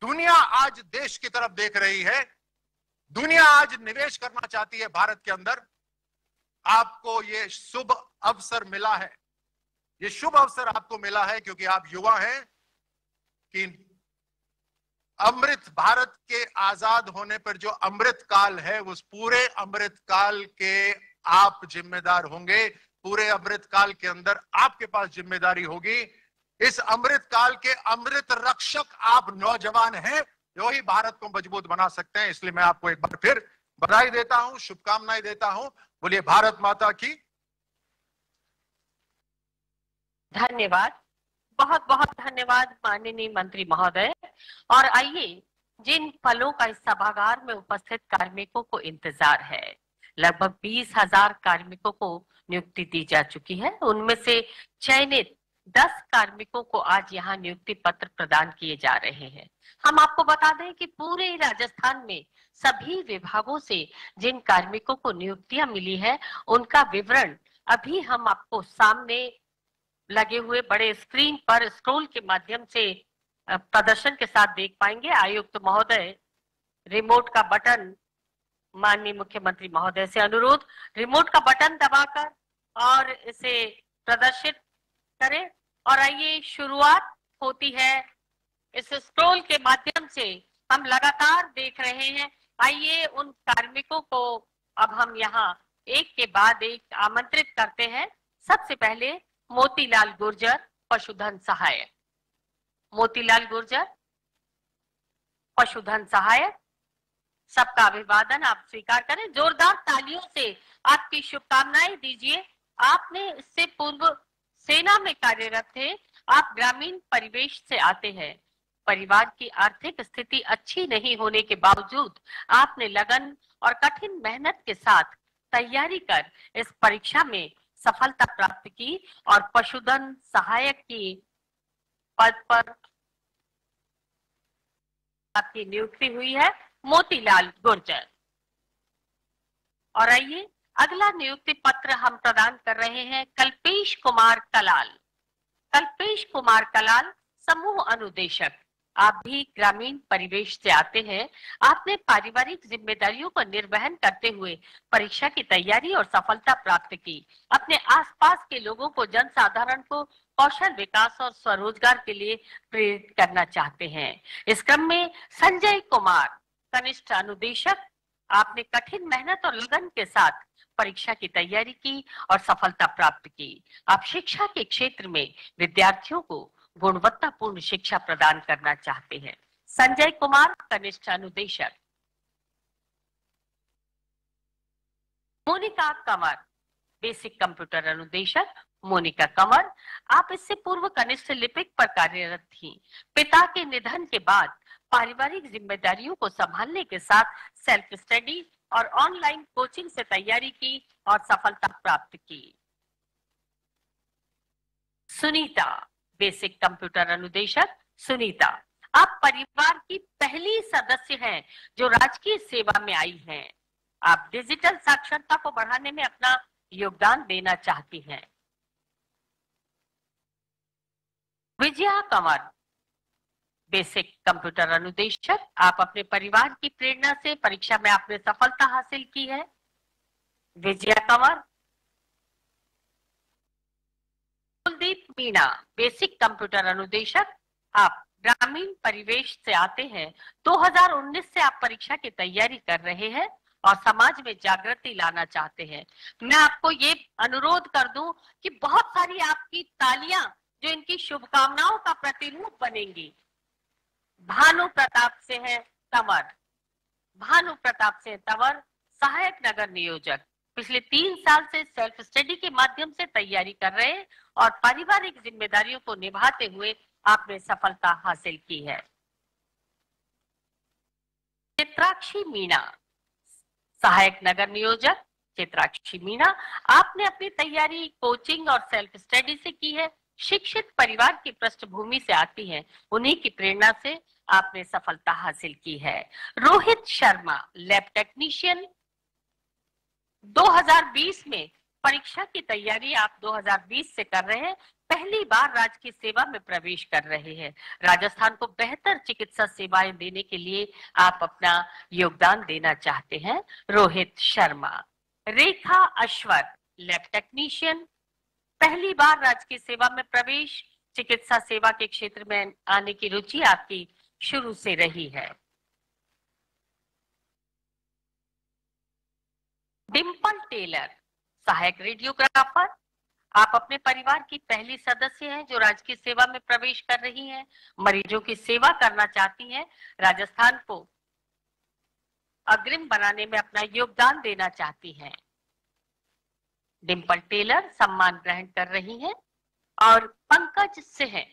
दुनिया आज देश की तरफ़ देख रही है। दुनिया आज निवेश करना चाहती है भारत के अंदर। आपको ये शुभ अवसर मिला है। ये शुभ अवसर आपको मिला है क्योंकि आप युवा हैं कि अमृत भारत के आज़ाद होने पर जो अमृत काल है उस पूरे अमृत काल के आप जिम्मेदार होंगे। पूरे अमृत काल के अंदर आपके पास ज़िम्मेदारी होगी। इस अमृत काल के अमृत रक्षक आप नौजवान हैं, जो ही भारत को मज़बूत बना सकते हैं। इसलिए मैं आपको एक बार फिर बधाई देता हूँ, शुभकामनाएँ देता हूँ। बोलिए, भारत माता की धन्यवाद। बहुत बहुत धन्यवाद माननीय मंत्री महोदय। और आइए, जिन फलों का इस सभागार में उपस्थित कार्मिकों को इंतज़ार है, लगभग बीस हज़ार कार्मिकों को नियुक्ति दी जा चुकी है। उनमें से चयनित दस कार्मिकों को आज यहाँ नियुक्ति पत्र प्रदान किए जा रहे हैं। हम आपको बता दें कि पूरे राजस्थान में सभी विभागों से जिन कार्मिकों को नियुक्तियाँ मिली है, उनका विवरण अभी हम आपको सामने लगे हुए बड़े स्क्रीन पर स्क्रोल के माध्यम से प्रदर्शन के साथ देख पाएँगे। आयुक्त तो महोदय रिमोट का बटन माननीय मुख्यमंत्री महोदय से अनुरोध। रिमोट का बटन दबाकर और इसे प्रदर्शित करें। और आइए, शुरुआत होती है। इस स्क्रोल के माध्यम से हम लगातार देख रहे हैं। आइए, उन कार्मिकों को अब हम यहाँ एक के बाद एक आमंत्रित करते हैं। सबसे पहले मोतीलाल गुर्जर पशुधन सहायक। मोतीलाल गुर्जर पशुधन सहायक। सबका अभिवादन आप स्वीकार करें। जोरदार तालियों से आपकी शुभकामनाएँ दीजिए। आपने इससे पूर्व सेना में कार्यरत थे। आप ग्रामीण परिवेश से आते हैं। परिवार की आर्थिक स्थिति अच्छी नहीं होने के बावजूद आपने लगन और कठिन मेहनत के साथ तैयारी कर इस परीक्षा में सफलता प्राप्त की और पशुधन सहायक की पद पर आपकी नियुक्ति हुई है, मोतीलाल गुर्जर। और आइए, अगला नियुक्ति पत्र हम प्रदान कर रहे हैं कल्पेश कुमार कलाल। कल्पेश कुमार कलाल, समूह अनुदेशक। आप भी ग्रामीण परिवेश से आते हैं। आपने पारिवारिक जिम्मेदारियों का निर्वहन करते हुए परीक्षा की तैयारी और सफलता प्राप्त की। अपने आसपास के लोगों को जनसाधारण को कौशल विकास और स्वरोजगार के लिए प्रेरित करना चाहते हैं। इस क्रम में संजय कुमार, कनिष्ठ अनुदेशक, आपने कठिन मेहनत और लगन के साथ परीक्षा की तैयारी की और सफलता प्राप्त की। आप शिक्षा के क्षेत्र में विद्यार्थियों को गुणवत्तापूर्ण शिक्षा प्रदान करना चाहते हैं। संजय कुमार, कनिष्ठ अनुदेशक। मोनिका कंवर, बेसिक कंप्यूटर अनुदेशक। मोनिका कंवर, आप इससे पूर्व कनिष्ठ लिपिक पर कार्यरत थी। पिता के निधन के बाद पारिवारिक जिम्मेदारियों को संभालने के साथ सेल्फ स्टडी और ऑनलाइन कोचिंग से तैयारी की और सफलता प्राप्त की। सुनीता बेसिक कंप्यूटर अनुदेशक सुनीता। आप परिवार की पहली सदस्य हैं जो राजकीय सेवा में आई हैं। आप डिजिटल साक्षरता को बढ़ाने में अपना योगदान देना चाहती हैं। विजया कंवर, बेसिक कंप्यूटर अनुदेशक, आप अपने परिवार की प्रेरणा से परीक्षा में आपने सफलता हासिल की है। विजया कंवर कुलदीप मीणा बेसिक कंप्यूटर अनुदेशक। आप ग्रामीण परिवेश से आते हैं 2019 से आप परीक्षा की तैयारी कर रहे हैं और समाज में जागृति लाना चाहते हैं। मैं आपको ये अनुरोध कर दूँ कि बहुत सारी आपकी तालियाँ जो इनकी शुभकामनाओं का प्रतिरूप बनेंगी। भानु प्रताप से है तंवर। भानु प्रताप से तंवर, सहायक नगर नियोजक। पिछले तीन साल से सेल्फ स्टडी के माध्यम से तैयारी कर रहे हैं और पारिवारिक जिम्मेदारियों को निभाते हुए आपने सफलता हासिल की है। चित्राक्षी मीणा, सहायक नगर नियोजक चित्राक्षी मीणा, आपने अपनी तैयारी, कोचिंग और सेल्फ स्टडी से की है। शिक्षित परिवार की पृष्ठभूमि से आती है। उन्हीं की प्रेरणा से आपने सफलता हासिल की है। रोहित शर्मा लैब टेक्नीशियन 2020 में परीक्षा की तैयारी आप 2020 से कर रहे हैं। पहली बार राजकीय सेवा में प्रवेश कर रहे हैं। राजस्थान को बेहतर चिकित्सा सेवाएँ देने के लिए आप अपना योगदान देना चाहते हैं। रोहित शर्मा। रेखा अश्वर लैब टेक्नीशियन पहली बार राजकीय सेवा में प्रवेश। चिकित्सा सेवा के क्षेत्र में आने की रुचि आपकी शुरू से रही है। डिम्पल टेलर। सहायक रेडियोग्राफर आप अपने परिवार की पहली सदस्य हैं जो राजकीय सेवा में प्रवेश कर रही हैं, मरीजों की सेवा करना चाहती हैं, राजस्थान को अग्रिम बनाने में अपना योगदान देना चाहती हैं। डिम्पल टेलर सम्मान ग्रहण कर रही हैं और पंकज सिंह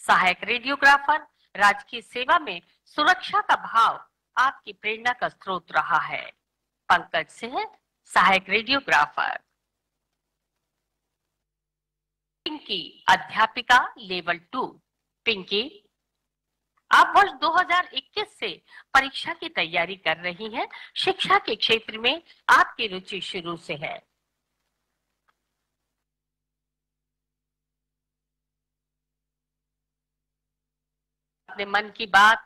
सहायक रेडियोग्राफर राजकीय सेवा में सुरक्षा का भाव आपकी प्रेरणा का स्रोत रहा है। पंकज सिंह सहायक रेडियोग्राफर पिंकी अध्यापिका लेवल टू पिंकी आप वर्ष 2021 से परीक्षा की तैयारी कर रही हैं। शिक्षा के क्षेत्र में आपकी रुचि शुरू से है। अपने मन की बात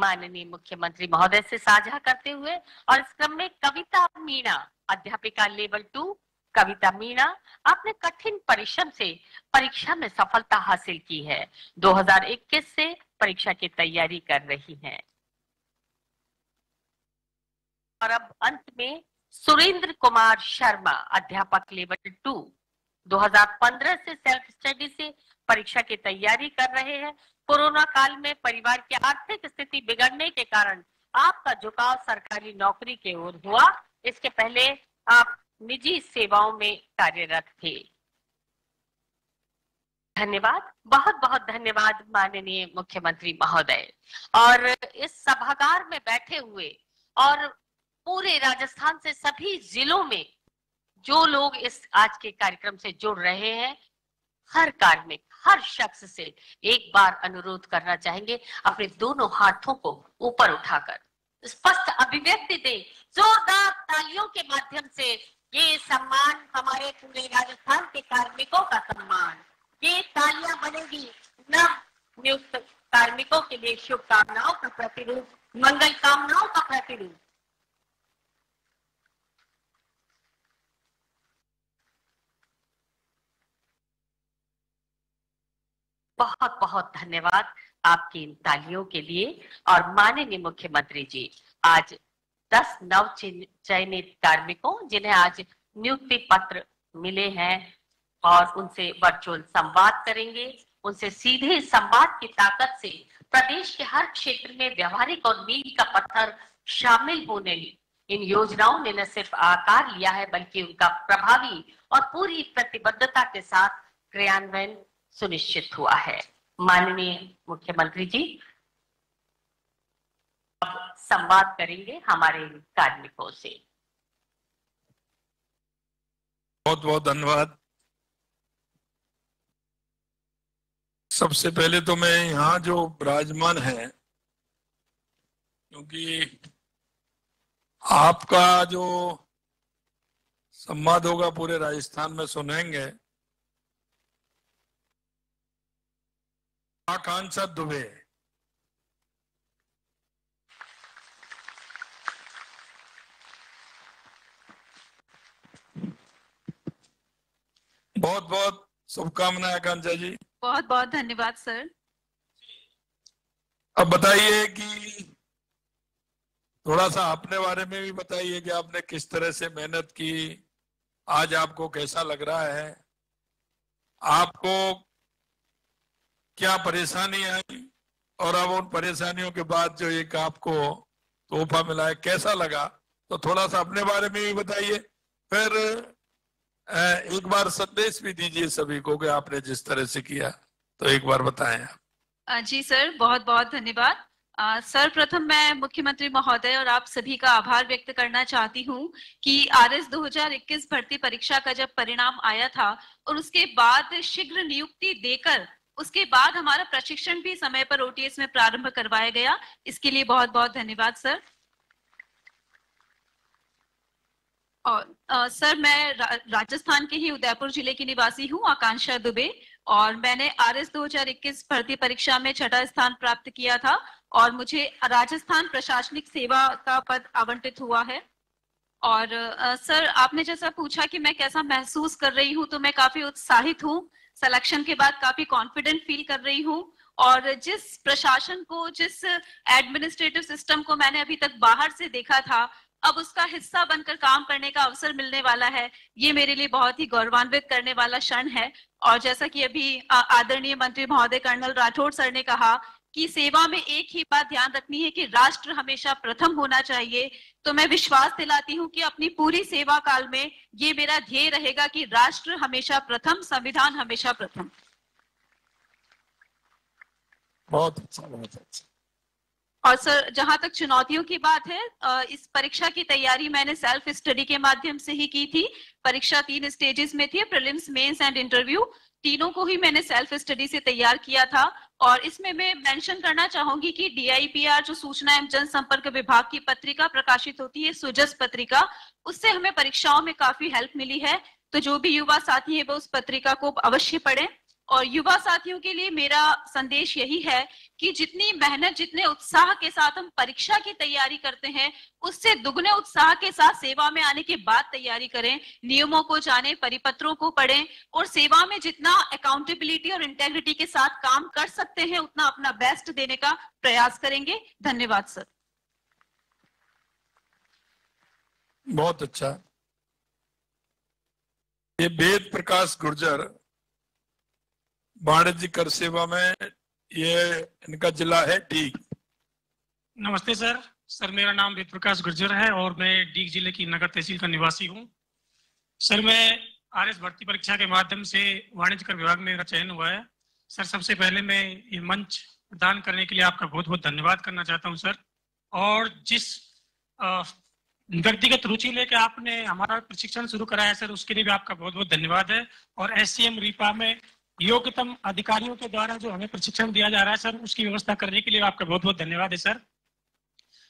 माननीय मुख्यमंत्री महोदय से साझा करते हुए और इस क्रम में कविता मीणा, अध्यापिका लेवल टू, कविता मीणा, आपने कठिन परिश्रम से परीक्षा में सफलता हासिल की है। 2021 से परीक्षा की तैयारी कर रही हैं। और अब अंत में सुरेंद्र कुमार शर्मा, अध्यापक लेवल टू। 2015 से सेल्फ स्टडी से परीक्षा की तैयारी कर रहे हैं। कोरोना काल में परिवार की आर्थिक स्थिति बिगड़ने के कारण आपका झुकाव सरकारी नौकरी की ओर हुआ। इसके पहले आप निजी सेवाओं में कार्यरत थे। धन्यवाद। बहुत बहुत धन्यवाद माननीय मुख्यमंत्री महोदय। और इस सभागार में बैठे हुए और पूरे राजस्थान से सभी जिलों में जो लोग इस आज के कार्यक्रम से जुड़ रहे हैं, हर कार्मिक हर शख्स से एक बार अनुरोध करना चाहेंगे अपने दोनों हाथों को ऊपर उठाकर। स्पष्ट अभिव्यक्ति दे, जोरदार तालियों के माध्यम से, ये सम्मान हमारे पूरे राजस्थान के कार्मिकों का सम्मान। ये तालियाँ बनेगी नव नियुक्त कार्मिकों के लिए शुभकामनाओं का प्रतिरूप, मंगल कामनाओं का प्रतिरूप। बहुत बहुत धन्यवाद आपकी इन तालियों के लिए। और माननीय मुख्यमंत्री जी, आज दस नव चयनित कार्मिकों, जिन्हें आज नियुक्ति पत्र मिले हैं और उनसे वर्चुअल संवाद करेंगे, उनसे सीधे संवाद की ताकत से प्रदेश के हर क्षेत्र में व्यवहारिक और मील का पत्थर शामिल होने, इन योजनाओं ने न सिर्फ़ आकार लिया है, बल्कि उनका प्रभावी और पूरी प्रतिबद्धता के साथ क्रियान्वयन सुनिश्चित हुआ है। माननीय मुख्यमंत्री जी अब संवाद करेंगे हमारे कार्मिकों से। बहुत बहुत धन्यवाद। सबसे पहले तो मैं यहाँ जो विराजमान है, क्योंकि आपका जो संवाद होगा पूरे राजस्थान में सुनेंगे आकांक्षा दुबे बहुत बहुत शुभकामनाएँ आकांक्षा जी। बहुत बहुत धन्यवाद सर। अब बताइए कि थोड़ा सा अपने बारे में भी बताइए कि आपने किस तरह से मेहनत की। आज आपको कैसा लग रहा है? आपको क्या परेशानी आई? और अब उन परेशानियों के बाद जो एक आपको तोहफा मिला है कैसा लगा? तो थोड़ा सा अपने बारे में भी बताइए। फिर एक बार संदेश भी दीजिए सभी को कि आपने जिस तरह से किया तो एक बार बताएँ आप। जी सर बहुत बहुत धन्यवाद। अ, सर प्रथम मैं मुख्यमंत्री महोदय और आप सभी का आभार व्यक्त करना चाहती हूँ कि आर एस 2021 भर्ती परीक्षा का जब परिणाम आया था और उसके बाद शीघ्र नियुक्ति देकर उसके बाद हमारा प्रशिक्षण भी समय पर ओटीएस में प्रारंभ करवाया गया। इसके लिए बहुत बहुत धन्यवाद सर। और अ, सर मैं रा, राजस्थान के ही उदयपुर ज़िले की निवासी हूँ आकांक्षा दुबे। और मैंने आर एस दो हज़ार इक्कीस भर्ती परीक्षा में छठा स्थान प्राप्त किया था और मुझे राजस्थान प्रशासनिक सेवा का पद आवंटित हुआ है। और अ, सर आपने जैसा पूछा कि मैं कैसा महसूस कर रही हूँ तो मैं काफ़ी उत्साहित हूँ। सिलेक्शन के बाद काफ़ी कॉन्फिडेंट फील कर रही हूँ और जिस प्रशासन को, जिस एडमिनिस्ट्रेटिव सिस्टम को मैंने अभी तक बाहर से देखा था, अब उसका हिस्सा बनकर काम करने का अवसर मिलने वाला है। ये मेरे लिए बहुत ही गौरवान्वित करने वाला क्षण है। और जैसा कि अभी आदरणीय मंत्री महोदय कर्नल राठौड़ सर ने कहा कि सेवा में एक ही बात ध्यान रखनी है कि राष्ट्र हमेशा प्रथम होना चाहिए। तो मैं विश्वास दिलाती हूँ कि अपनी पूरी सेवा काल में ये मेरा ध्येय रहेगा कि राष्ट्र हमेशा प्रथम संविधान हमेशा प्रथम। बहुत अच्छा बहुत अच्छा। और सर जहाँ तक चुनौतियों की बात है इस परीक्षा की तैयारी मैंने सेल्फ स्टडी के माध्यम से ही की थी। परीक्षा तीन स्टेजेस में थी प्रीलिम्स मेंस एंड इंटरव्यू। तीनों को ही मैंने सेल्फ स्टडी से तैयार किया था। और इसमें मैं मेंशन करना चाहूँगी कि डीआईपीआर जो सूचना एवं जनसंपर्क विभाग की पत्रिका प्रकाशित होती है, सुजस पत्रिका, उससे हमें परीक्षाओं में काफ़ी हेल्प मिली है। तो जो भी युवा साथी है, वो उस पत्रिका को अवश्य पढ़ें। और युवा साथियों के लिए मेरा संदेश यही है कि जितनी मेहनत, जितने उत्साह के साथ हम परीक्षा की तैयारी करते हैं, उससे दुगने उत्साह के साथ सेवा में आने के बाद तैयारी करें, नियमों को जानें, परिपत्रों को पढ़ें और सेवा में जितना अकाउंटेबिलिटी और इंटेग्रिटी के साथ काम कर सकते हैं, उतना अपना बेस्ट देने का प्रयास करेंगे। धन्यवाद, सर। बहुत अच्छा। ये वेद प्रकाश गुर्जर वाणिज्य कर सेवा में ये इनका जिला है डी। नमस्ते सर। सर, मेरा नाम वेद प्रकाश गुर्जर है और मैं डीग ज़िले की नगर तहसील का निवासी हूँ। सर, मैं आर एस भर्ती परीक्षा के माध्यम से वाणिज्य कर विभाग में चयन हुआ है। सर, सबसे पहले मैं ये मंच प्रदान करने के लिए आपका बहुत बहुत धन्यवाद करना चाहता हूँ, सर। और जिस व्यक्तिगत रुचि लेके आपने हमारा प्रशिक्षण शुरू कराया, सर, उसके लिए भी आपका बहुत बहुत धन्यवाद है। और एस सी एम रीपा में योग्यतम अधिकारियों के द्वारा जो हमें प्रशिक्षण दिया जा रहा है, सर, उसकी व्यवस्था करने के लिए आपका बहुत बहुत धन्यवाद है, सर।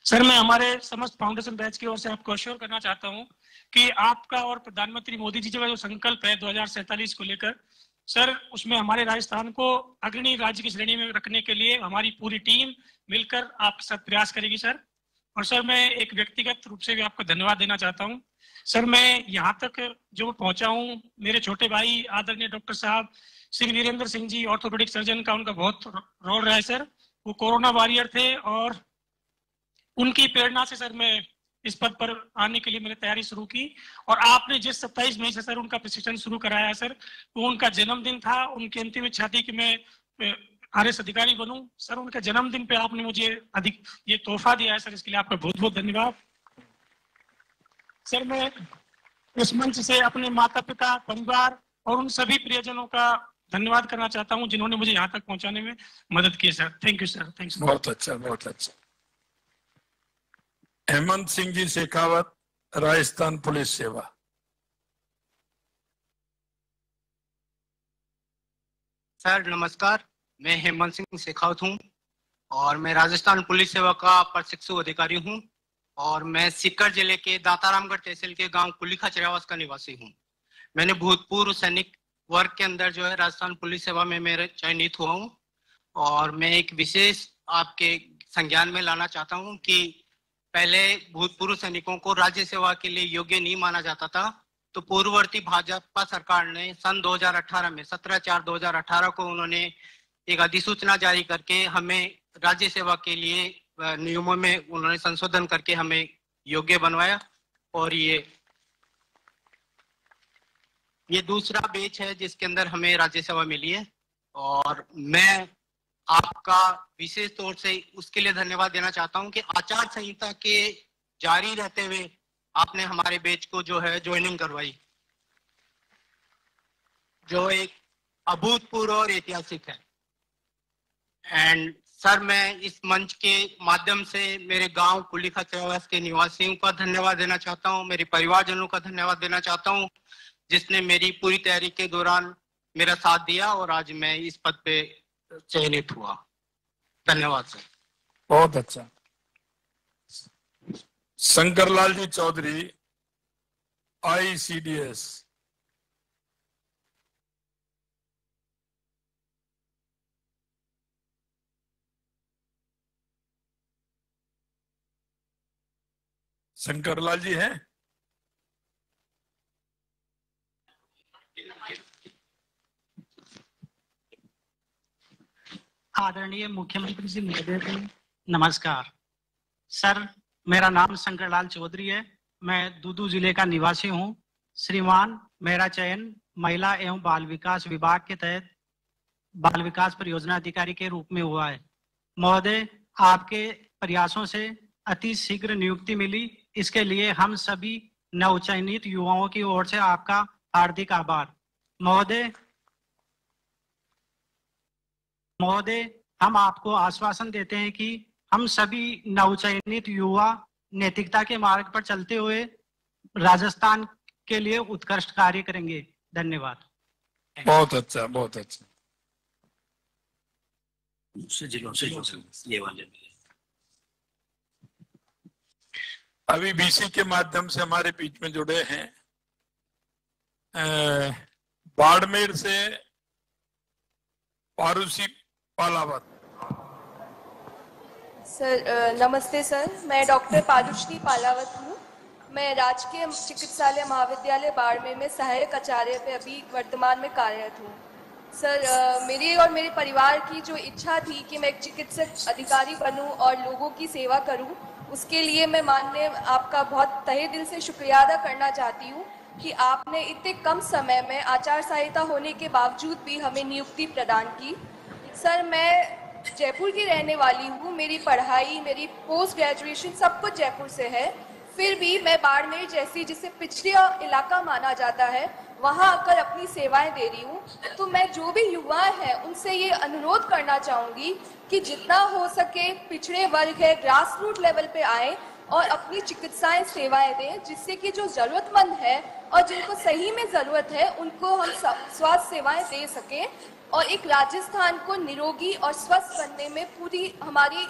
सर, मैं हमारे समस्त फाउंडेशन बैच की ओर से आपको अश्योर करना चाहता हूँ कि आपका और प्रधानमंत्री मोदी जी का जो संकल्प है दो को लेकर, सर, उसमें हमारे राजस्थान को अग्रणी राज्य की श्रेणी में रखने के लिए हमारी पूरी टीम मिलकर आपके साथ प्रयास करेगी, सर। और सर, मैं एक व्यक्तिगत रूप से भी आपको धन्यवाद देना चाहता हूँ। सर, मैं यहाँ तक जो पहुँचा हूँ, मेरे छोटे भाई, आदरणीय डॉक्टर साहब श्री वीरेंद्र सिंह जी ऑर्थोपेडिक सर्जन का उनका बहुत रोल रहा है सर वो कोरोना वॉरियर थे और उनकी प्रेरणा से सर मैं इस पद पर आने के लिए मैंने तैयारी शुरू की और आपने जिस 27 मई से सर उनका प्रशिक्षण शुरू कराया सर वो उनका जन्मदिन था। उनकी अंतिम इच्छा थी कि मैं आर एस अधिकारी बनूं। सर उनके जन्मदिन पे आपने मुझे अधिक ये तोहफा दिया है सर इसके लिए आपका बहुत बहुत धन्यवाद। सर मैं इस मंच से अपने माता पिता परिवार और उन सभी प्रियजनों का धन्यवाद करना चाहता हूँ जिन्होंने मुझे यहाँ तक पहुँचाने में मदद की sir thank you sir thank you बहुत अच्छा बहुत अच्छा। हेमंत सिंह जी शेखावत राजस्थान पुलिस सेवा। सर नमस्कार। मैं हेमंत सिंह शेखावत हूँ और मैं राजस्थान पुलिस सेवा का प्रशिक्षु अधिकारी हूँ और मैं सीकर ज़िले के दातारामगढ़ तहसील के गाँव कुलिखा चरावास का निवासी हूँ। मैंने भूतपूर्व सैनिक वर्ग के अंदर जो है राजस्थान पुलिस सेवा में मेरे चयनित हुआ हूँ। और मैं एक विशेष आपके संज्ञान में लाना चाहता हूँ कि पहले भूतपूर्व सैनिकों को राज्य सेवा के लिए योग्य नहीं माना जाता था। तो पूर्ववर्ती भाजपा सरकार ने सन 2018 में 17 चार 2018 को उन्होंने एक अधिसूचना जारी करके हमें राज्य सेवा के लिए नियमों में उन्होंने संशोधन करके हमें योग्य बनवाया। और ये ये दूसरा बेच है जिसके अंदर हमें राज्य सेवा मिली है और मैं आपका विशेष तौर से उसके लिए धन्यवाद देना चाहता हूँ कि आचार संहिता के जारी रहते हुए आपने हमारे बेच को जो है ज्वाइनिंग करवाई, जो एक अभूतपूर्व और ऐतिहासिक है। एंड सर, मैं इस मंच के माध्यम से मेरे गाँव कुलिखा चौवास के निवासियों का धन्यवाद देना चाहता हूँ, मेरे परिवारजनों का धन्यवाद देना चाहता हूँ जिसने मेरी पूरी तैयारी के दौरान मेरा साथ दिया और आज मैं इस पद पे चयनित हुआ। धन्यवाद, सर। बहुत अच्छा। शंकरलाल जी चौधरी आईसीडीएस शंकरलाल जी हैं? आदरणीय मुख्यमंत्री जी महोदय नमस्कार। सर, मेरा नाम शंकरलाल चौधरी है। मैं दूदू ज़िले का निवासी हूँ। श्रीमान, मेरा चयन महिला एवं बाल विकास विभाग के तहत बाल विकास परियोजना अधिकारी के रूप में हुआ है। महोदय, आपके प्रयासों से अति शीघ्र नियुक्ति मिली। इसके लिए हम सभी नवचयनित युवाओं की ओर से आपका हार्दिक आभार। महोदय महोदय, हम आपको आश्वासन देते हैं कि हम सभी नवचयनित युवा नैतिकता के मार्ग पर चलते हुए राजस्थान के लिए उत्कृष्ट कार्य करेंगे। धन्यवाद। बहुत अच्छा बहुत अच्छा। अभी बीसी के माध्यम से हमारे बीच में जुड़े हैं। बाड़मेर से पारुसी पालावत सर नमस्ते सर, मैं डॉक्टर पारुश्री पालावत हूँ। मैं राजकीय चिकित्सालय महाविद्यालय बाड़मेर में सहायक आचार्य पे अभी वर्तमान में कार्यरत हूँ। सर मेरी और मेरे परिवार की जो इच्छा थी कि मैं एक चिकित्सक अधिकारी बनूं और लोगों की सेवा करूँ, उसके लिए मैं माननीय आपका बहुत तहे दिल से शुक्रिया अदा करना चाहती हूँ कि आपने इतने कम समय में आचार संहिता होने के बावजूद भी हमें नियुक्ति प्रदान की। सर, मैं जयपुर की रहने वाली हूँ। मेरी पढ़ाई, मेरी पोस्ट ग्रेजुएशन सब कुछ जयपुर से है। फिर भी मैं बाड़मेर जैसी, जिसे पिछड़ा इलाका माना जाता है, वहाँ आकर अपनी सेवाएँ दे रही हूँ। तो मैं जो भी युवा हैं, उनसे ये अनुरोध करना चाहूँगी कि जितना हो सके पिछड़े वर्ग है ग्रास रूट लेवल पे आए और अपनी चिकित्साएँ, सेवाएँ दें, जिससे कि जो जरूरतमंद है और जिनको सही में ज़रूरत है, उनको हम स्वास्थ्य सेवाएँ दे सकें। और एक राजस्थान को निरोगी और स्वस्थ बनने में पूरी हमारी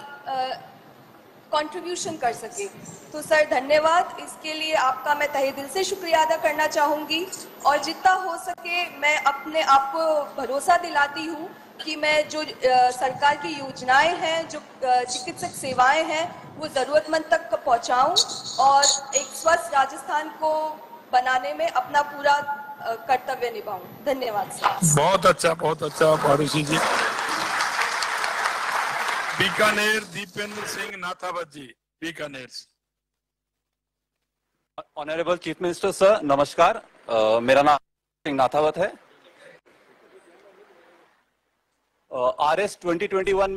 कंट्रीब्यूशन कर सके। तो सर, धन्यवाद। इसके लिए आपका मैं तहे दिल से शुक्रिया अदा करना चाहूँगी। और जितना हो सके मैं अपने आप को भरोसा दिलाती हूँ कि मैं जो सरकार की योजनाएँ हैं, जो चिकित्सक सेवाएँ हैं, वो ज़रूरतमंद तक पहुँचाऊँ और एक स्वस्थ राजस्थान को बनाने में अपना पूरा कर्तव्य निभाऊं धन्यवाद सर. बहुत अच्छा बहुत अच्छा Parushri ji. Bikaner Dipendra Singh Nathawat ji Bikaner. Honourable chief minister sir नमस्कार। अ, मेरा नाम सिंह नाथावत है। R S twenty twenty one